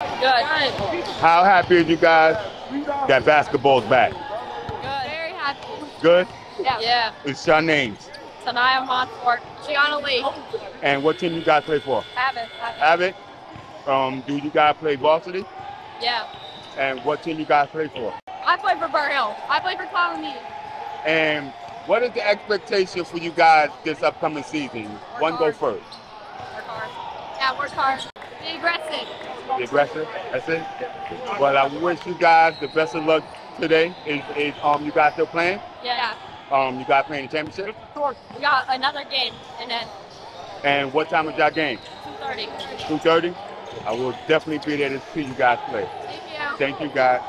Good. How happy are you guys that basketball's back? Good. Very happy. Good? Yeah. Yeah. It's your names. Taniyah Monforte. Gianna Lake. And what team you guys play for? Havoc. Havoc? Um, do you guys play varsity? Yeah. And what team you guys play for? I play for Burr Hill. I play for Colonie. And what is the expectation for you guys this upcoming season? One go first. Work hard. Yeah, work hard. Be aggressive. The aggressive. That's it. Well, I wish you guys the best of luck today. Is, is um you guys still playing? Yeah. Um, you guys playing the championship? We got another game and then And what time is that game? 2.30. Two thirty. I will definitely be there to see you guys play. Thank you. Thank you, guys.